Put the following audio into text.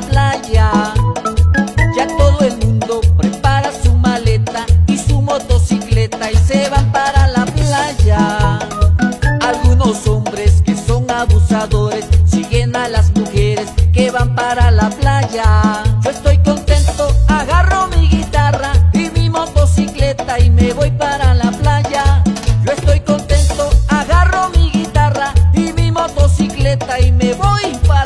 playa. Ya todo el mundo prepara su maleta y su motocicleta y se van para la playa. Algunos hombres que son abusadores siguen a las mujeres que van para la playa. Yo estoy contento, agarro mi guitarra y mi motocicleta y me voy para la playa. Yo estoy contento, agarro mi guitarra y mi motocicleta y me voy para